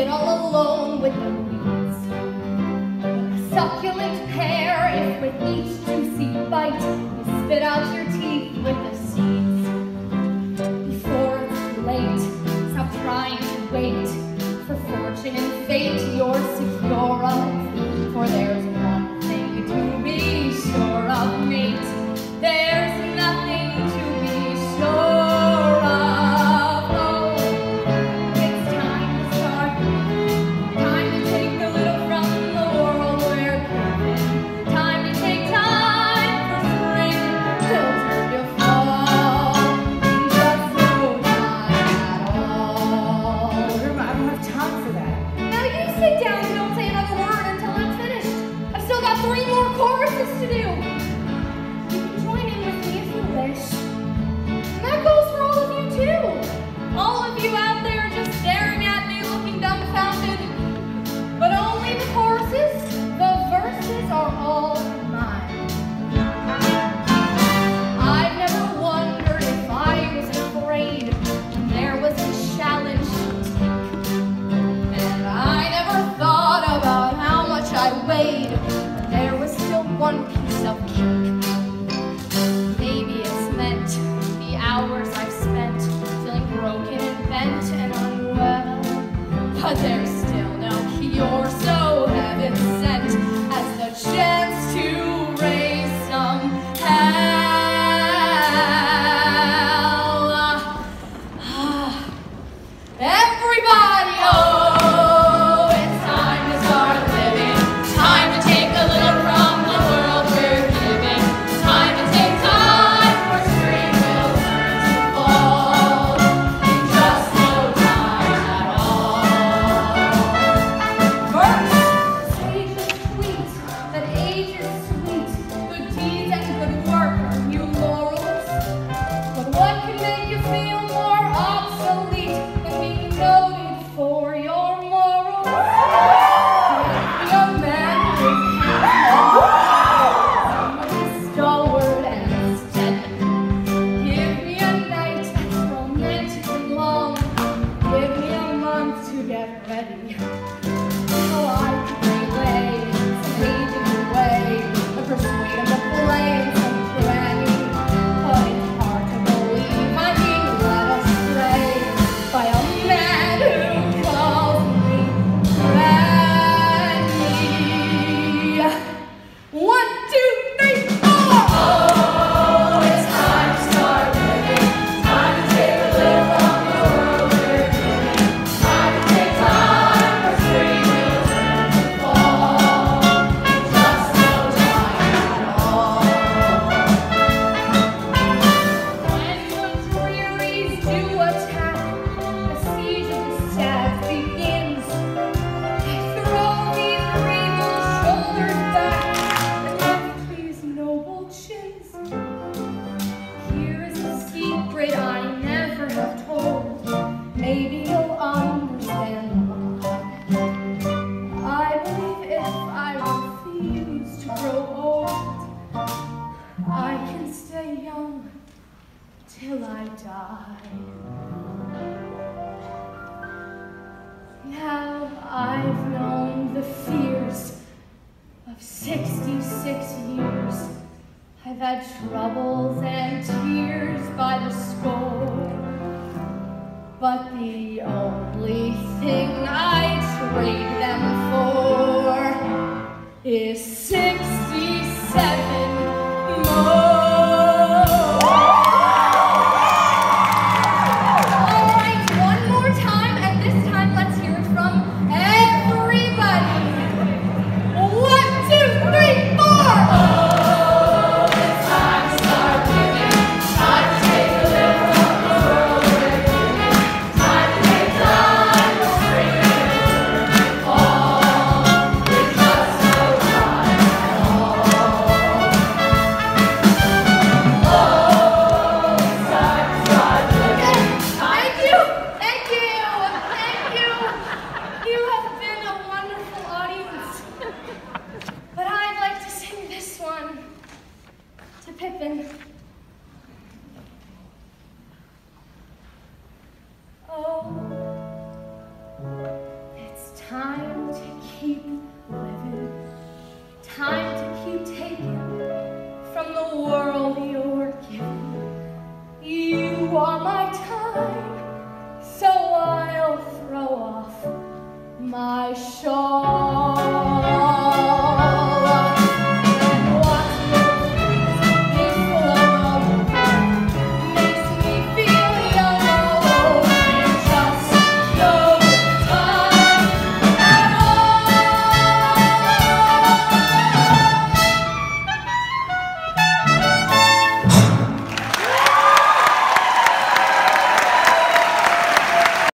living all alone with the weeds. A succulent pear, if with each juicy bite you spit out your away. There was still one piece of cake. Maybe it's meant the hours I've spent feeling broken and bent and unwell. But there's still no cure, so heaven sent as the Yeah. die. Now I've known the fears of 66 years. I've had troubles and tears by the score, but the mas só